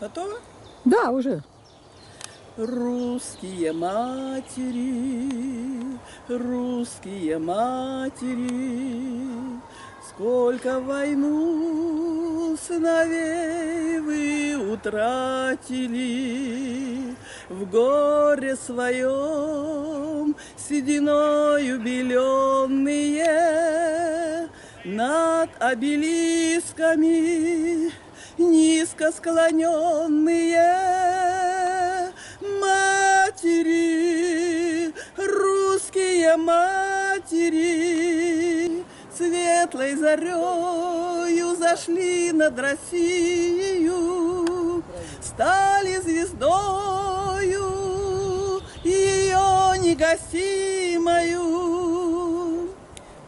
Готово? Да, уже. Русские матери, русские матери, Сколько войну сыновей вы утратили, В горе своем сединою беленные Над обелисками низко склоненные матери, русские матери, светлой зарею зашли над Россию, стали звездою ее негасимою.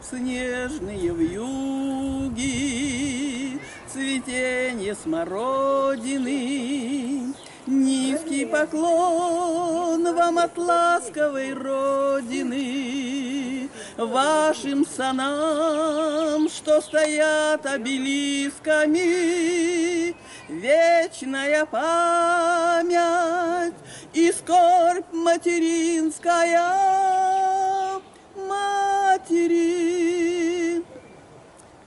Снежные вьюги, цветение смородины, Низкий поклон вам от ласковой родины, Вашим сынам, что стоят обелисками, Вечная память и скорбь материнская. Матери,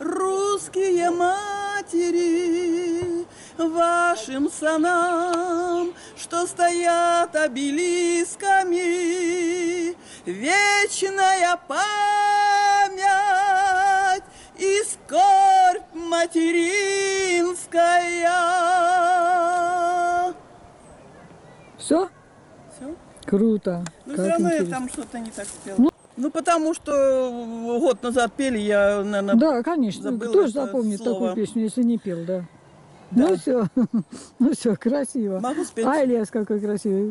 русские матери, вашим сынам, что стоят обелисками, вечная память и скорбь материнская. Все? Все? Круто. Ну, все равно я интересно. там что-то не так спела. Ну, потому что год назад пели, я, наверное, Да, конечно. забыла Кто же запомнит слово. такую песню, если не пел, да? Ну все, ну все, красиво. могу спеть. Ай, лес какой красивый.